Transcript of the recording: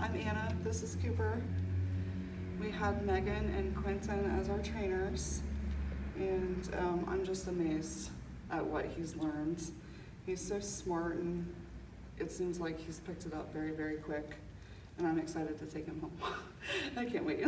I'm Anna, this is Cooper. We had Megan and Quentin as our trainers, and um, I'm just amazed at what he's learned. He's so smart, and it seems like he's picked it up very, very quick, and I'm excited to take him home. I can't wait.